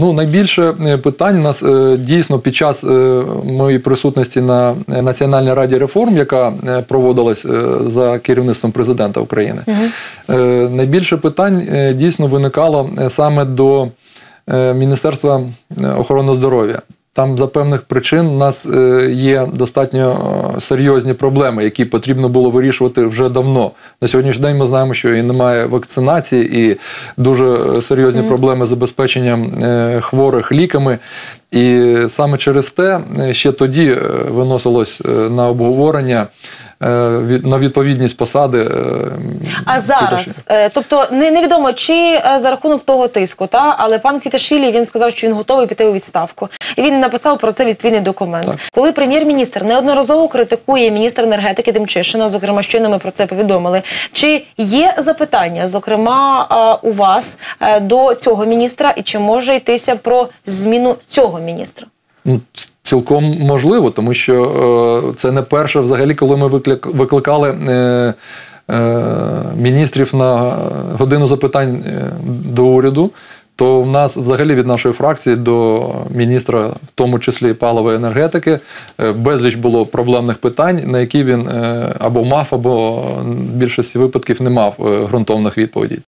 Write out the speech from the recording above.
Ну, найбільше е, питань у нас е, дійсно під час е, моєї присутності на Національній раді реформ, яка проводилась за керівництвом президента України. угу. Найбільше питань дійсно виникало саме до Міністерства охорони здоров'я. Там за певних причин у нас е, є достатньо е, серйозні проблеми, які потрібно було вирішувати вже давно. На сьогоднішній день ми знаємо, що і немає вакцинації, і дуже е, серйозні проблеми з забезпеченням хворих ліками. І саме через те ще тоді виносилось на обговорення на відповідність посади. е, А зараз, е, тобто не, невідомо, чи е, за рахунок того тиску, та але пан Квіташвілі він сказав, що він готовий піти у відставку. І він написав про це відповідний документ. Так. Коли прем'єр-міністр неодноразово критикує міністра енергетики Демчишина, зокрема, щойно ми про це повідомили. Чи є запитання, зокрема е, у вас е, до цього міністра, і чи може йтися про зміну цього міністра? Ну, цілком можливо, тому що е, це не перше, взагалі, коли ми виклик- викликали е, е, міністрів на годину запитань до уряду. То в нас взагалі від нашої фракції до міністра, в тому числі палової енергетики, безліч було проблемних питань, на які він або мав, або в більшості випадків не мав ґрунтовних відповідей.